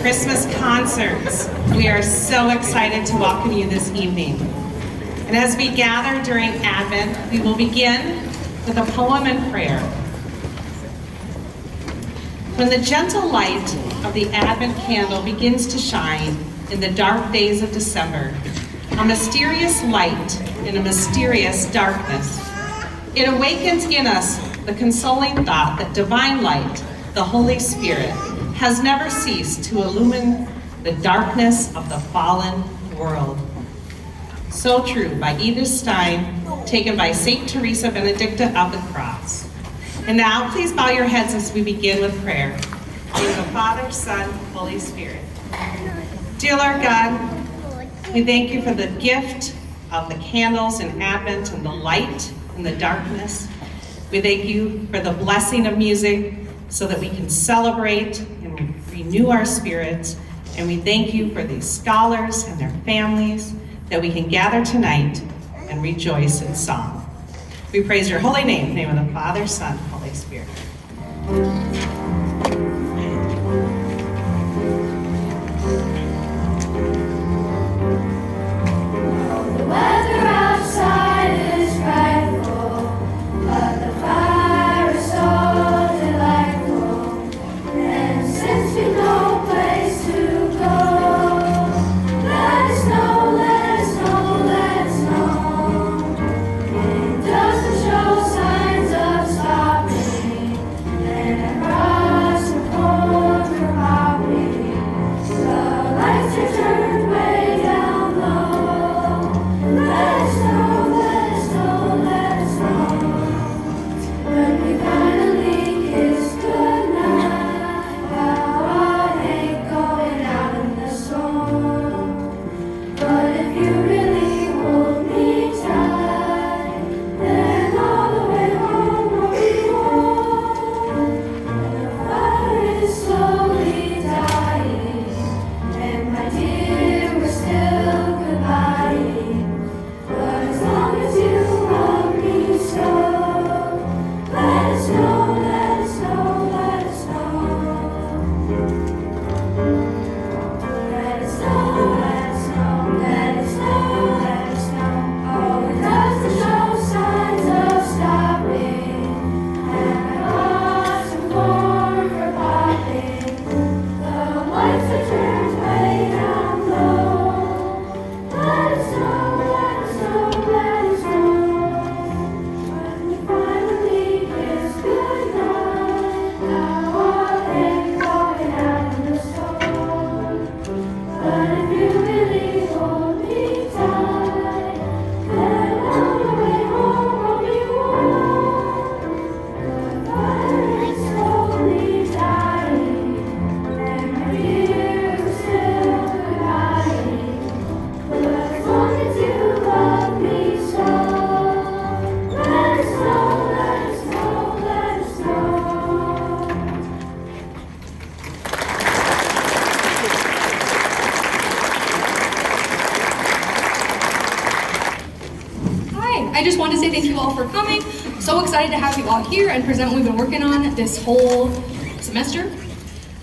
Christmas Concerts. We are so excited to welcome you this evening. And as we gather during Advent, we will begin with a poem and prayer. When the gentle light of the Advent candle begins to shine in the dark days of December, a mysterious light in a mysterious darkness, it awakens in us the consoling thought that divine light, the Holy Spirit, has never ceased to illumine the darkness of the fallen world. So True by Edith Stein, taken by St. Teresa Benedicta of the Cross. And now, please bow your heads as we begin with prayer. In the Father, Son, Holy Spirit. Dear Lord God, we thank you for the gift of the candles in Advent and the light in the darkness. We thank you for the blessing of music so that we can celebrate renew our spirits. And we thank you for these scholars and their families that we can gather tonight and rejoice in song. We praise your holy name, name of the Father, Son, Holy Spirit. Here and present what we've been working on this whole semester.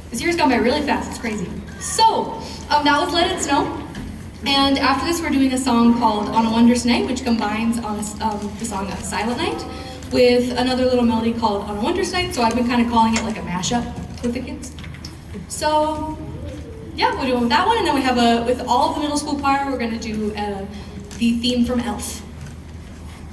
This year's gone by really fast, it's crazy. So, um, that was Let It Snow. And after this, we're doing a song called On a Wondrous Night, which combines on um, the song of Silent Night with another little melody called On a Wondrous Night. So I've been kind of calling it like a mashup with the kids. So, yeah, we're doing that one. And then we have a, with all of the middle school choir, we're going to do uh, the theme from Elf.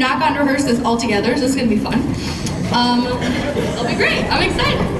have not gotten to rehearse this all together, so this is gonna be fun. Um, it'll be great, I'm excited.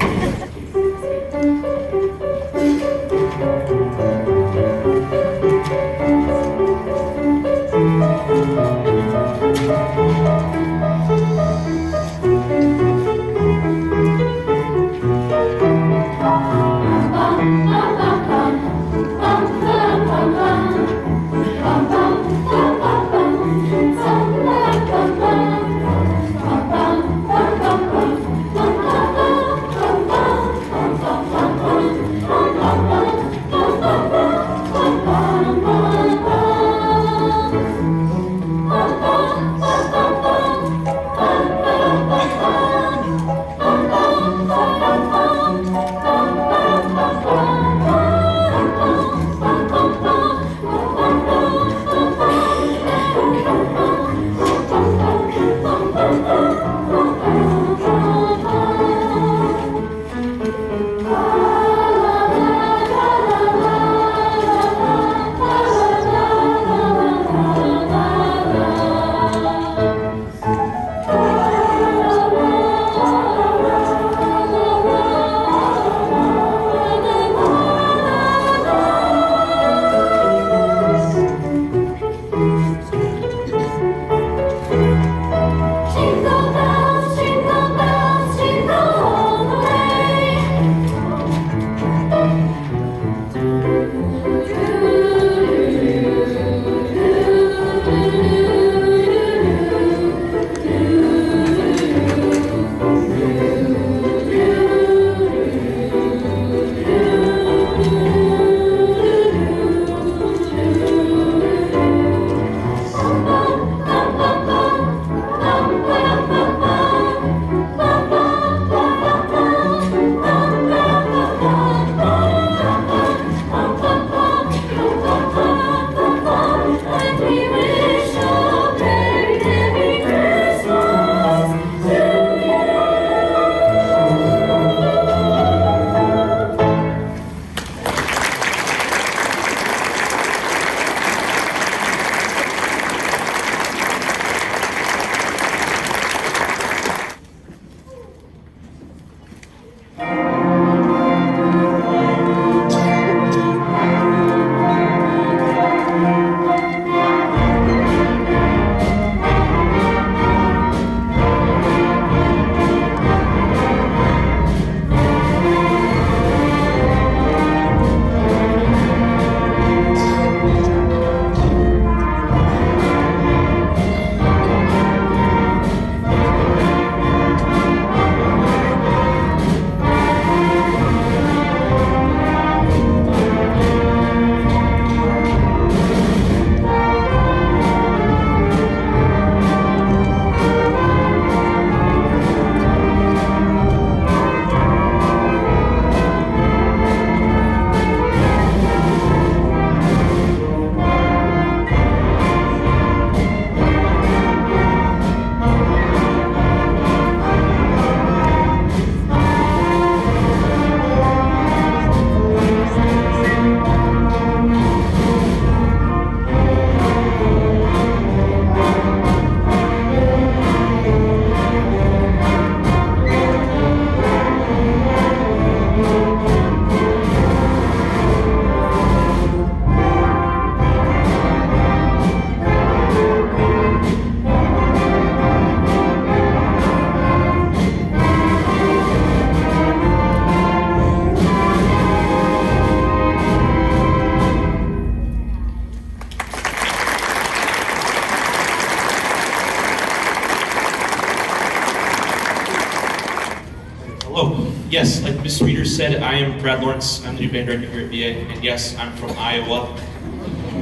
I am Brad Lawrence. I'm the new band director here at BA, and yes, I'm from Iowa.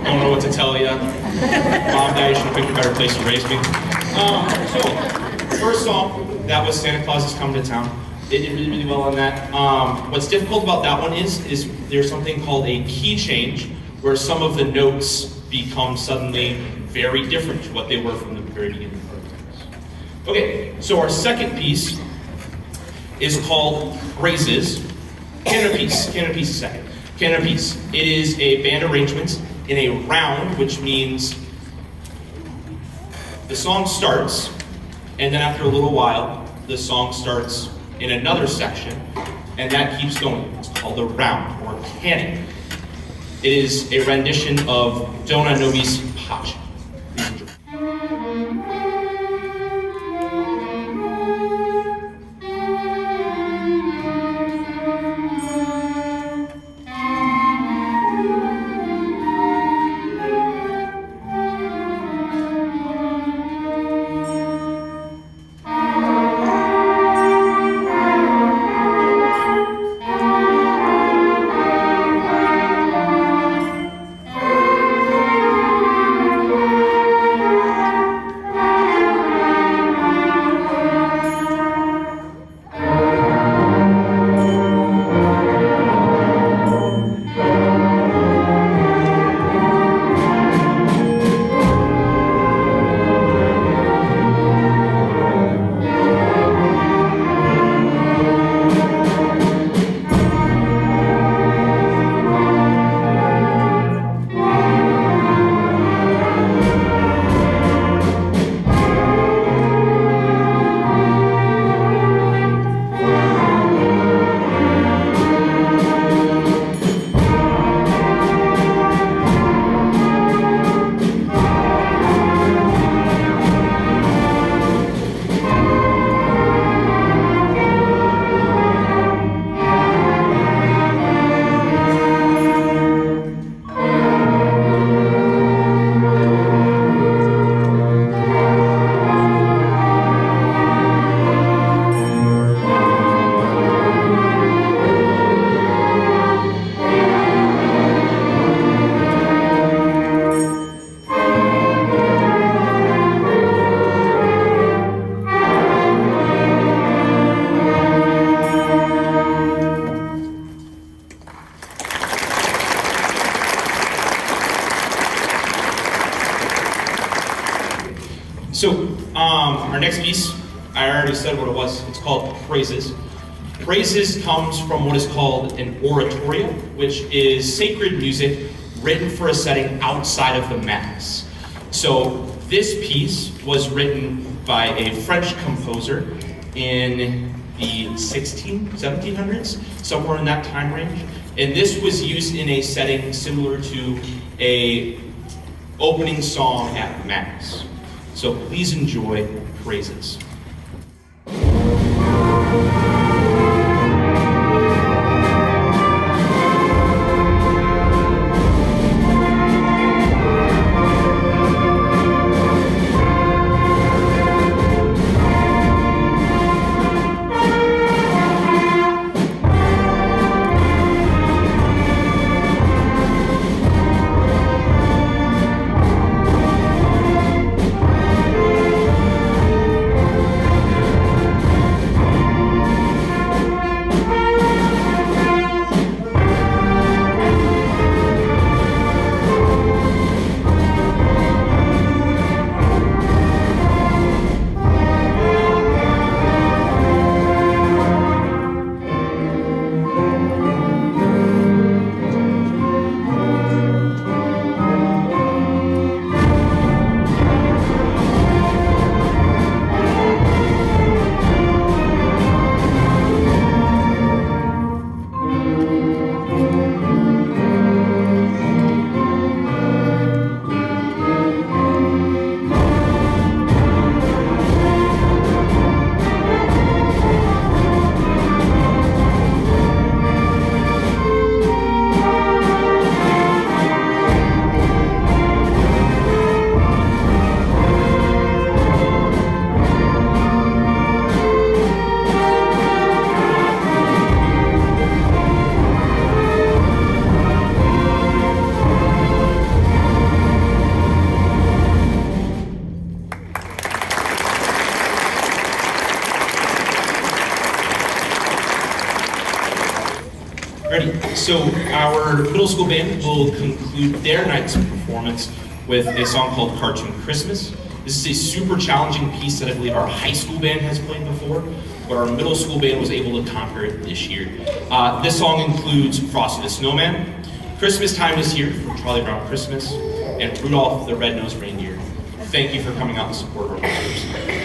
Don't know what to tell you. Mom, Dad, should have picked a better place to raise me. Um, so, first song, that was Santa Claus is Coming to Town. They did really, really well on that. Um, what's difficult about that one is, is there's something called a key change, where some of the notes become suddenly very different to what they were from the very beginning. Okay, so our second piece is called Phrases. Canada piece, Canada piece is second. Canada piece. It is a band arrangement in a round, which means the song starts, and then after a little while, the song starts in another section, and that keeps going. It's called a round or canon. It is a rendition of Dona Nobis Pacem. Is sacred music written for a setting outside of the Mass. So, this piece was written by a French composer in the 16, 1700s, somewhere in that time range. And this was used in a setting similar to a opening song at Mass. So please enjoy praises. So our middle school band will conclude their night's performance with a song called Cartoon Christmas. This is a super challenging piece that I believe our high school band has played before, but our middle school band was able to conquer it this year. Uh, this song includes Frosty the Snowman, Christmas Time is Here from Charlie Brown Christmas, and Rudolph the Red-Nosed Reindeer. Thank you for coming out and supporting our players.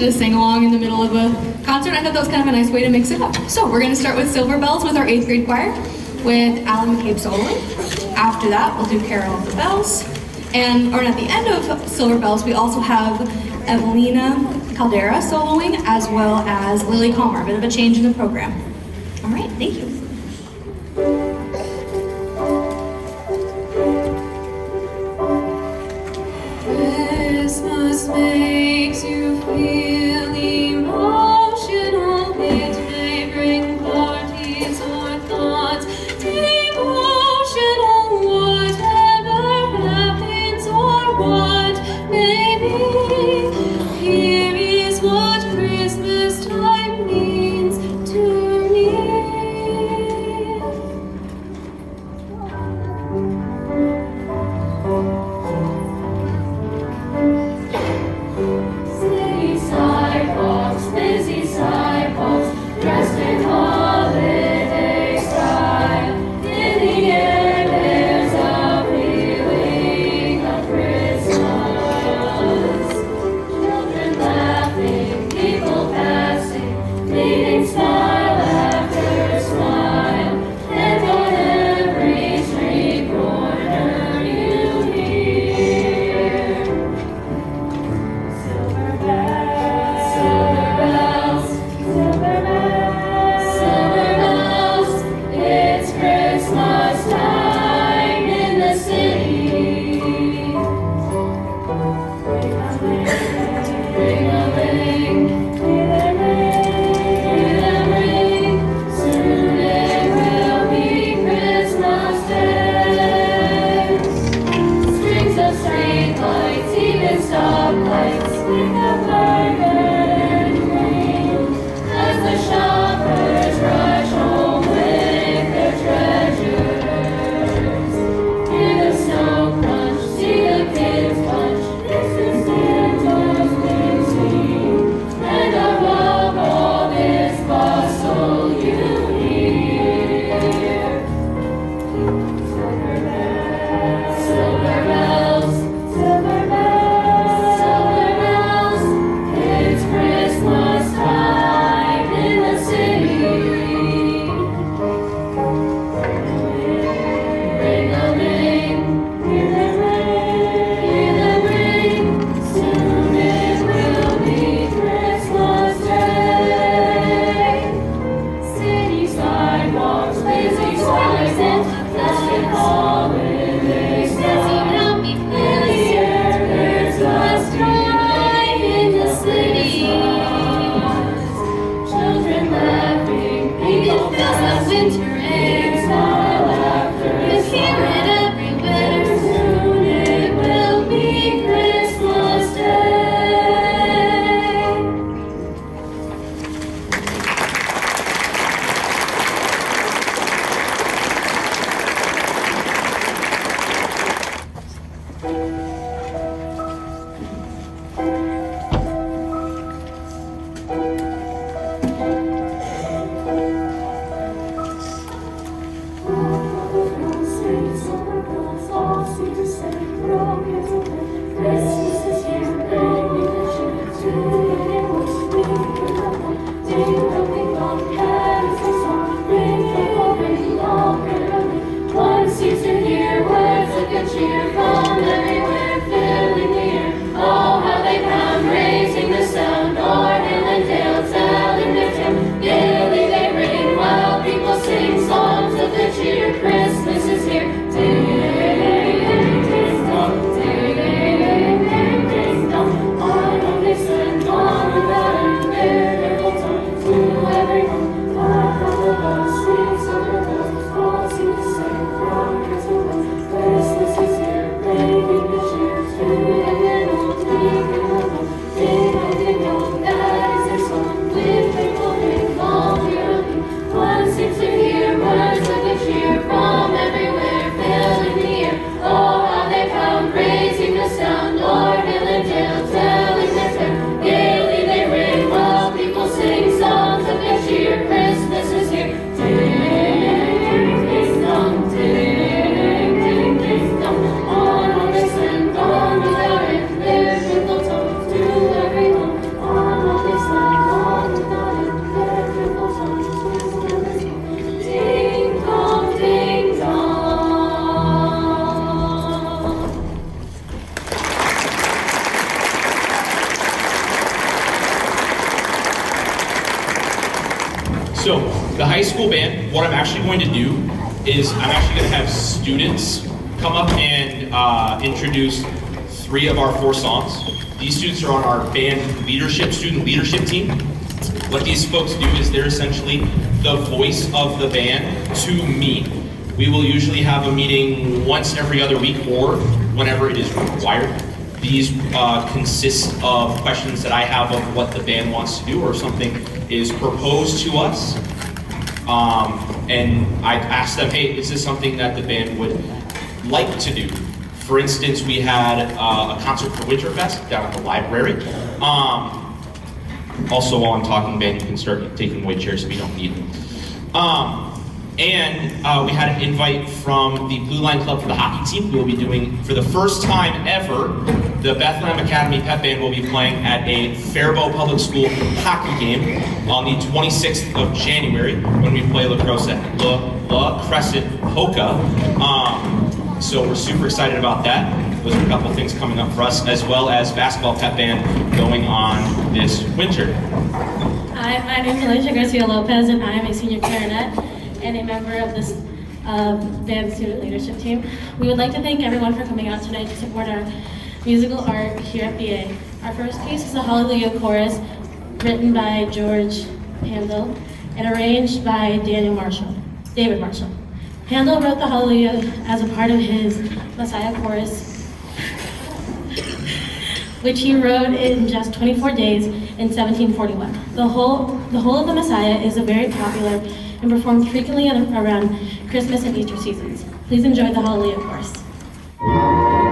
to sing along in the middle of a concert. I thought that was kind of a nice way to mix it up. So we're going to start with Silver Bells with our 8th grade choir with Alan McCabe soloing. After that, we'll do Carol of the Bells. And or at the end of Silver Bells, we also have Evelina Caldera soloing as well as Lily Calmer. A bit of a change in the program. All right, thank you. never three of our four songs. These students are on our band leadership, student leadership team. What these folks do is they're essentially the voice of the band to me. We will usually have a meeting once every other week or whenever it is required. These uh, consist of questions that I have of what the band wants to do or something is proposed to us. Um, and I ask them, hey, is this something that the band would like to do? For instance, we had uh, a concert for Winterfest down at the library. Um, also, while I'm talking, band, you can start taking away chairs if you don't need them. Um, and uh, we had an invite from the Blue Line Club for the hockey team. We will be doing, for the first time ever, the Bethlehem Academy Pep Band will be playing at a Faribault Public School hockey game on the 26th of January when we play La La, La Crescent Hokah. Um, so we're super excited about that. Those are a couple things coming up for us, as well as basketball pep band going on this winter. Hi, my name is Alicia Garcia Lopez, and I am a senior clarinet and a member of this band student leadership team. We would like to thank everyone for coming out tonight to support our musical art here at BA. Our first piece is a Hallelujah chorus written by George Handel and arranged by Daniel Marshall, David Marshall. Handel wrote the Hallelujah as a part of his Messiah chorus which he wrote in just 24 days in 1741. The whole, the whole of the Messiah is a very popular and performed frequently around Christmas and Easter seasons. Please enjoy the Hallelujah chorus.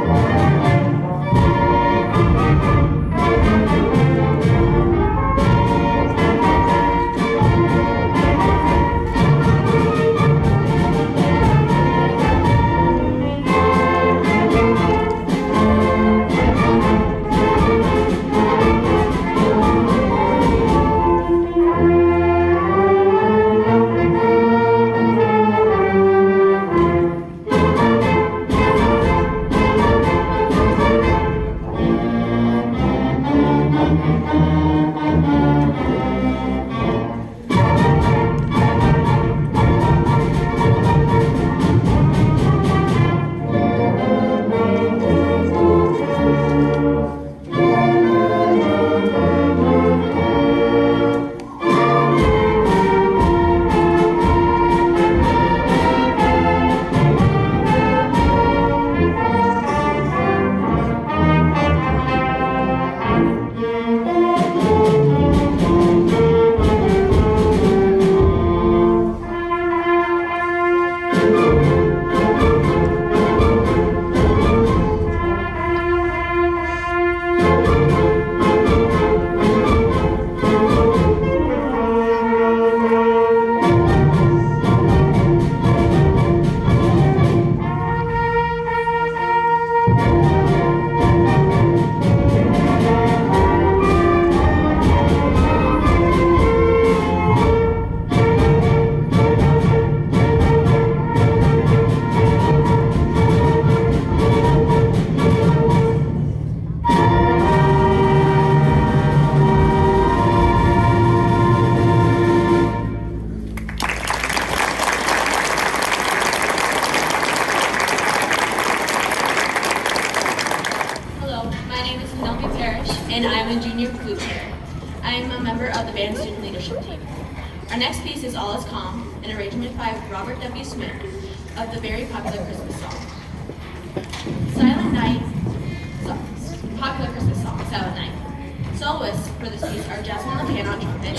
Are Jasmine LePan on trumpet,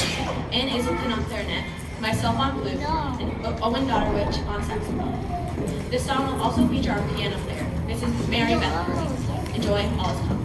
Ann Iselton on clarinet, myself on flute, and Owen Daughterwich on saxophone. This song will also feature our piano player, Mrs. Mary Beth. Enjoy All Is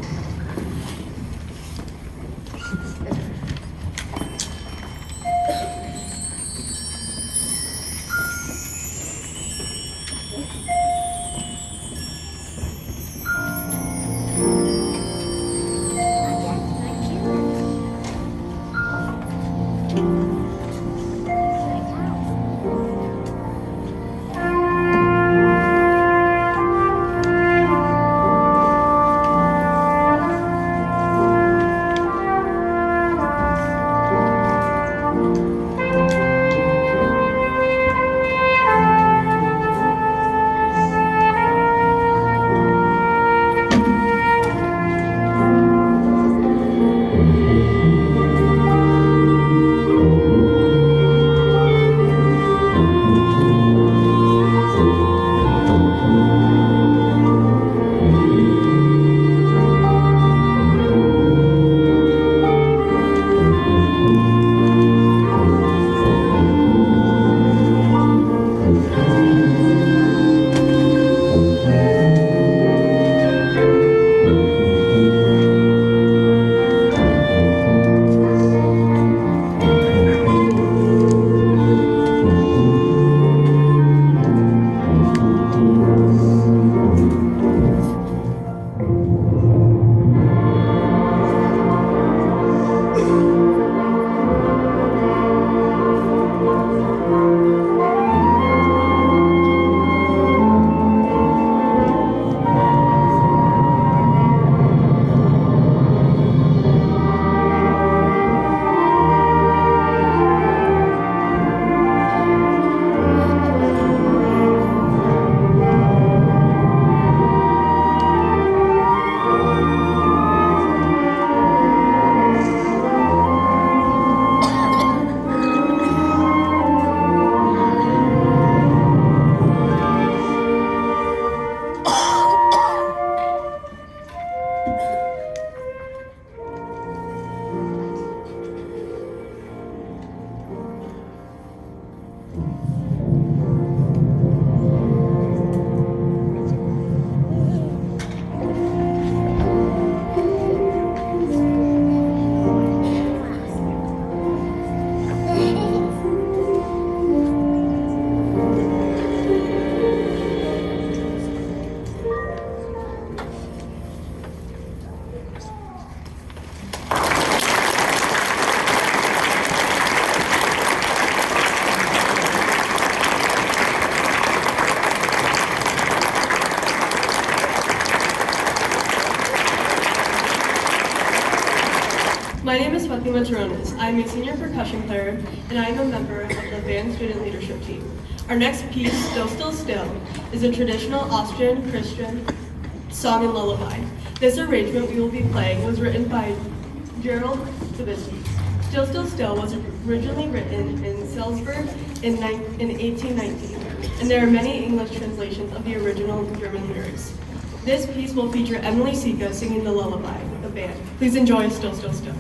I'm a senior percussion player, and I'm a member of the band student leadership team. Our next piece, Still Still Still, is a traditional Austrian Christian song and lullaby. This arrangement we will be playing was written by Gerald Zabisky. Still Still Still was originally written in Salzburg in, in 1819, and there are many English translations of the original German lyrics. This piece will feature Emily Sika singing the lullaby with the band. Please enjoy Still Still Still.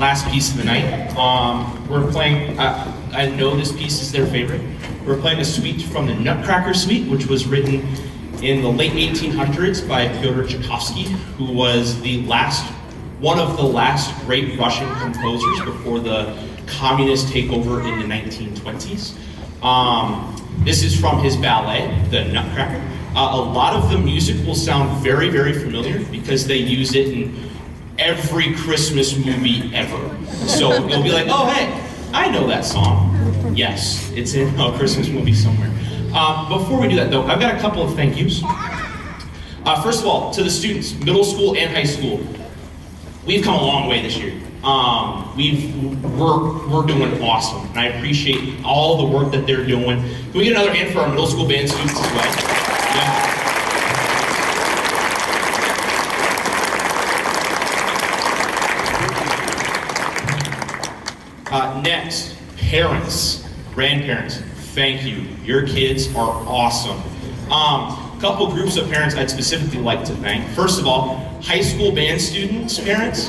Last piece of the night. Um, we're playing, uh, I know this piece is their favorite. We're playing a suite from the Nutcracker Suite, which was written in the late 1800s by Fyodor Tchaikovsky, who was the last, one of the last great Russian composers before the communist takeover in the 1920s. Um, this is from his ballet, The Nutcracker. Uh, a lot of the music will sound very, very familiar because they use it in every Christmas movie. So you'll be like, oh, hey, I know that song. Yes, it's in a Christmas movie somewhere. Um, before we do that, though, I've got a couple of thank yous. Uh, first of all, to the students, middle school and high school, we've come a long way this year. Um, we've we're we're doing awesome, and I appreciate all the work that they're doing. Can we get another hand for our middle school band students as well? Yeah. Parents, grandparents, thank you. Your kids are awesome. Um, couple groups of parents I'd specifically like to thank. First of all, high school band students, parents,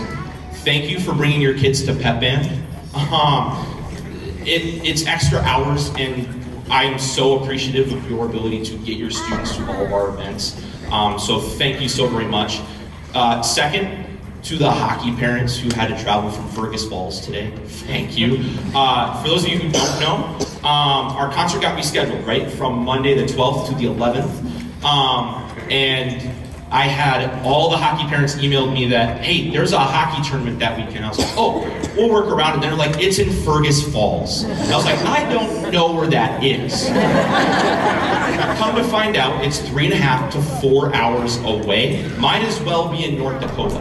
thank you for bringing your kids to pep band. Um, it, it's extra hours, and I am so appreciative of your ability to get your students to all of our events. Um, so thank you so very much. Uh, second, to the hockey parents who had to travel from Fergus Falls today, thank you. Uh, for those of you who don't know, um, our concert got rescheduled, right, from Monday the 12th to the 11th. Um, and I had all the hockey parents emailed me that, hey, there's a hockey tournament that weekend. I was like, oh, we'll work around it. And they're like, it's in Fergus Falls. And I was like, I don't know where that is. Come to find out, it's three and a half to four hours away. Might as well be in North Dakota.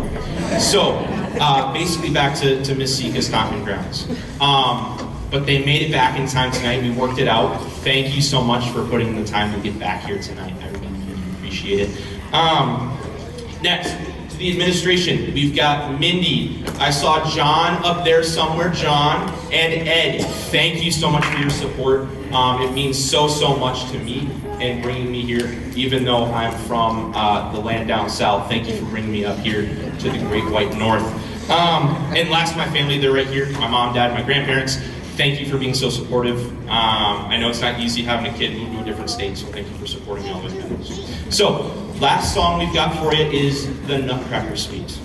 So, uh, basically back to, to Miss stomping grounds. Um, but they made it back in time tonight. We worked it out. Thank you so much for putting the time to get back here tonight. I really, really appreciate it. Um, next, to the administration, we've got Mindy. I saw John up there somewhere, John, and Ed. Thank you so much for your support. Um, it means so, so much to me and bringing me here, even though I'm from uh, the land down south. Thank you for bringing me up here to the great white north. Um, and last, my family, they're right here. My mom, dad, my grandparents. Thank you for being so supportive. Um, I know it's not easy having a kid move to a different state, so thank you for supporting me all the way. So, last song we've got for you is The Nutcracker Suite.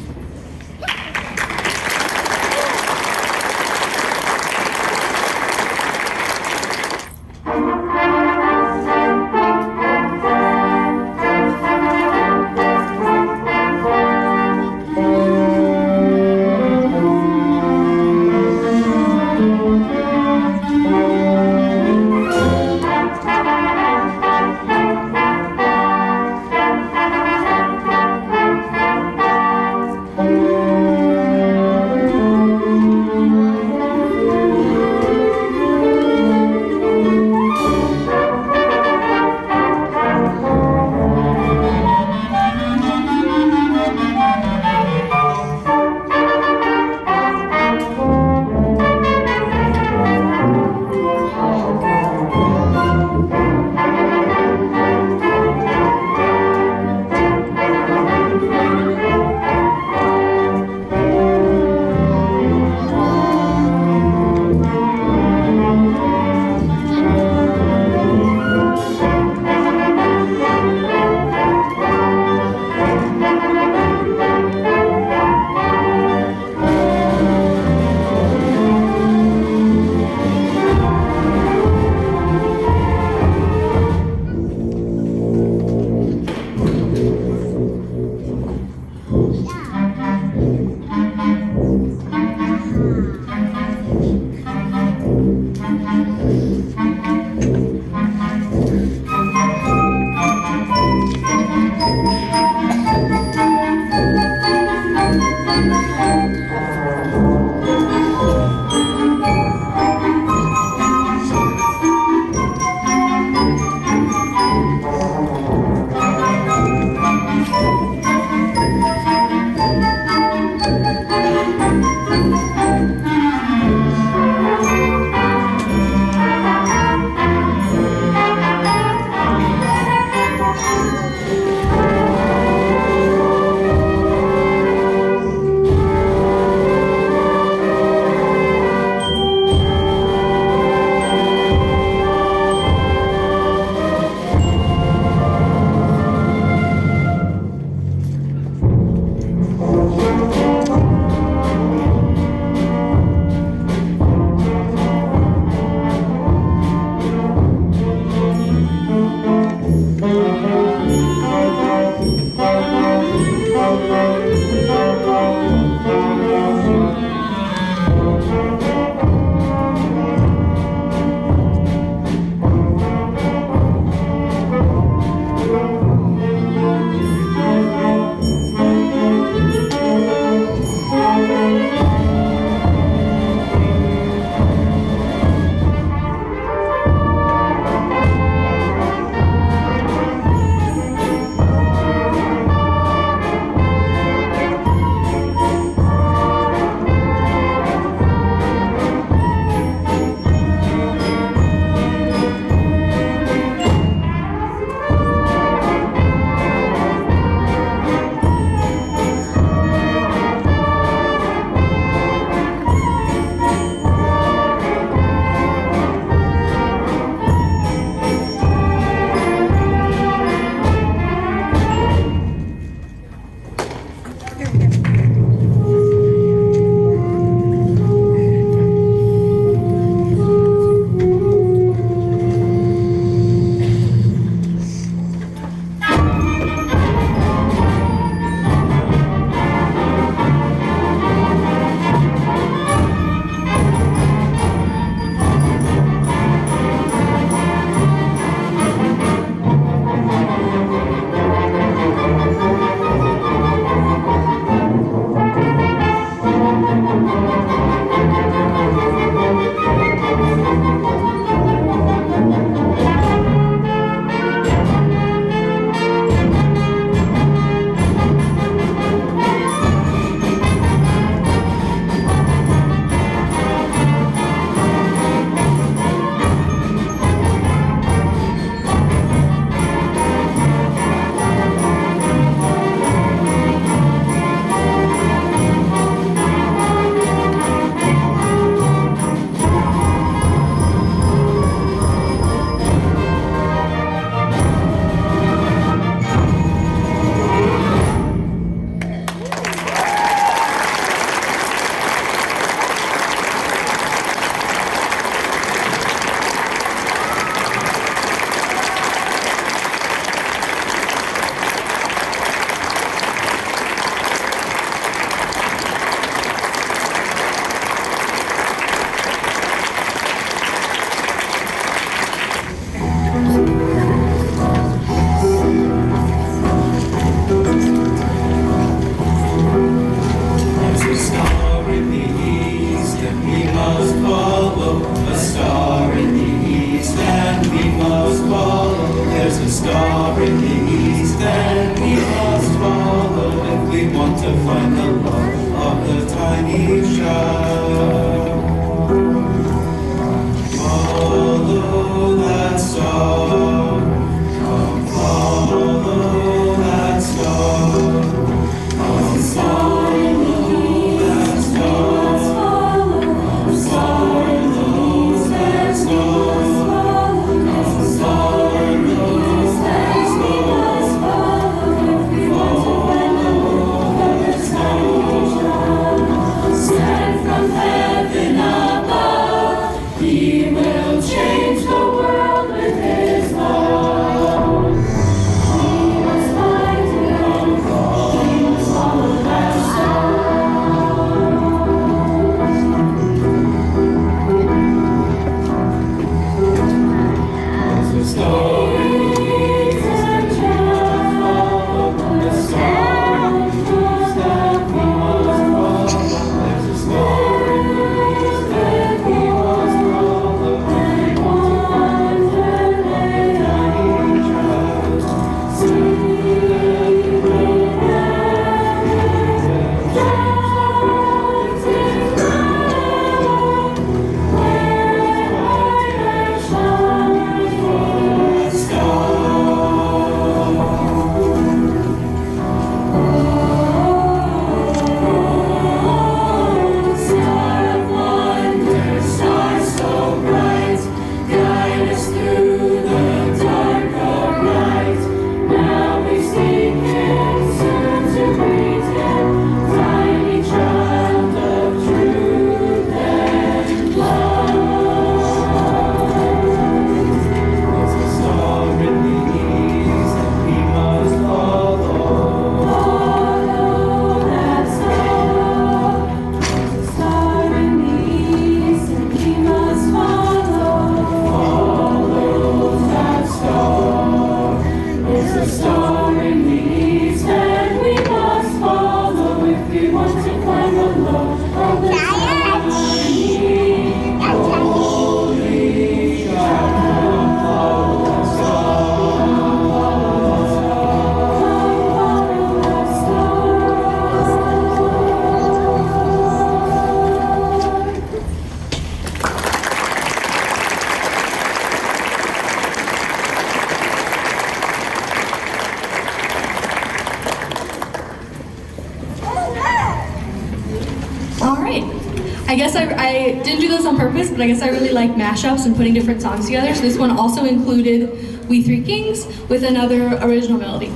I guess I really like mashups and putting different songs together. So this one also included We Three Kings with another original melody.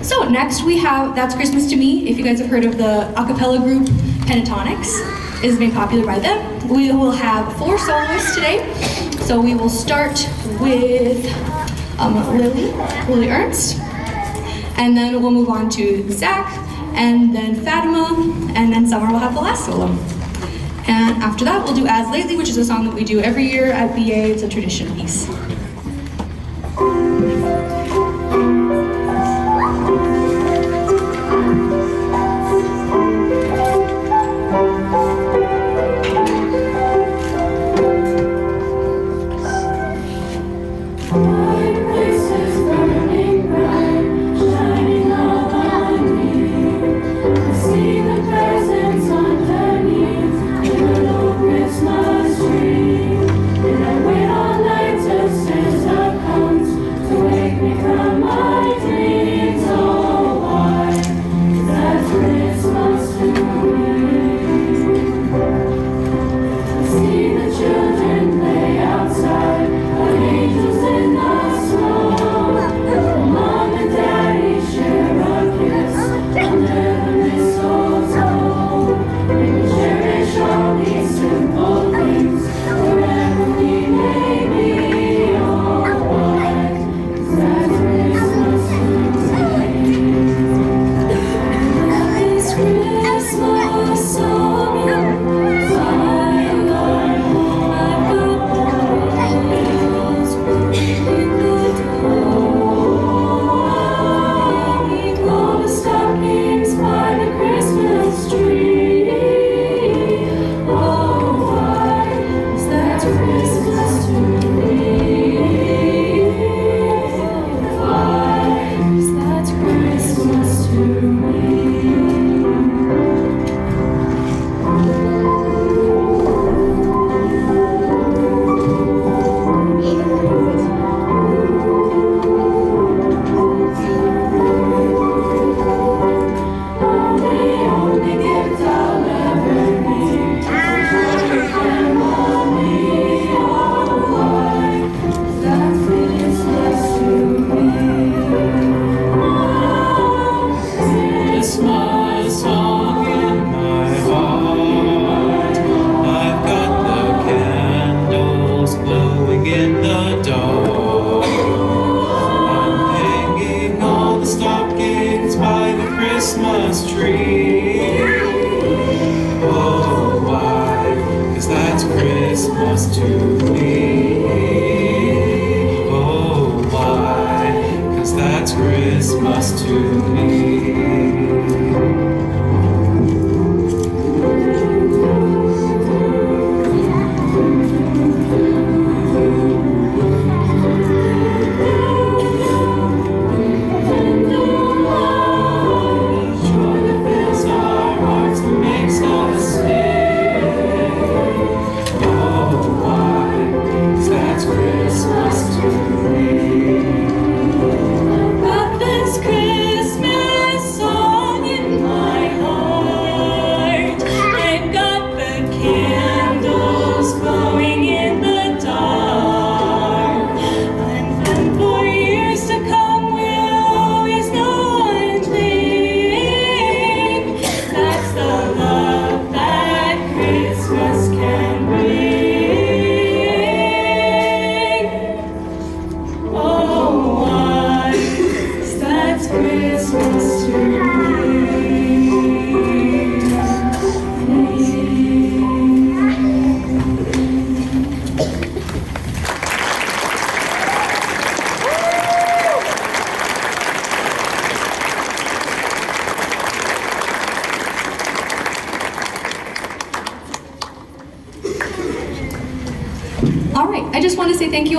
So next we have That's Christmas to Me. If you guys have heard of the a cappella group Pentatonix, is made popular by them. We will have four soloists today. So we will start with um, Lily, Lily Ernst, and then we'll move on to Zach, and then Fatima, and then Summer will have the last solo. And after that, we'll do As Lately, which is a song that we do every year at BA. It's a tradition piece.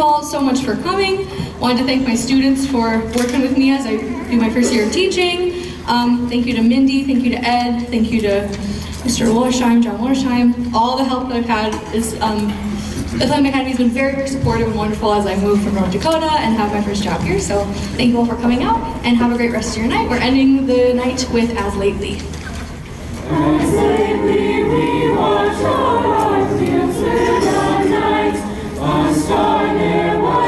All so much for coming. I wanted to thank my students for working with me as I do my first year of teaching. Um, thank you to Mindy, thank you to Ed, thank you to Mr. Wollersheim, John Wollersheim. All the help that I've had is, um, Film Academy has been very, very supportive and wonderful as I move from North Dakota and have my first job here. So thank you all for coming out and have a great rest of your night. We're ending the night with As Lately. As lately we watch our hearts Star there was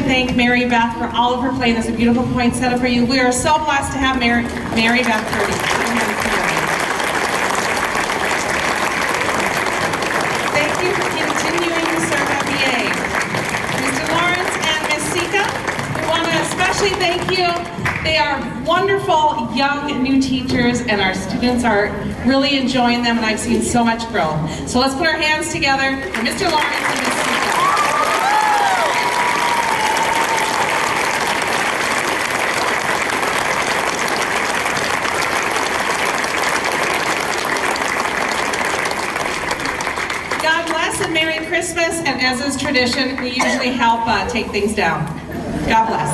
thank Mary Beth for all of her playing. There's a beautiful poinsettia for you. We are so blessed to have Mary, Mary Beth Purdy. Thank you for continuing to serve at BA. Mr. Lawrence and Miss Sika, we want to especially thank you. They are wonderful young new teachers and our students are really enjoying them and I've seen so much growth. So let's put our hands together for Mr. Lawrence and Miss Sika. God bless and Merry Christmas and as is tradition, we usually help uh, take things down. God bless.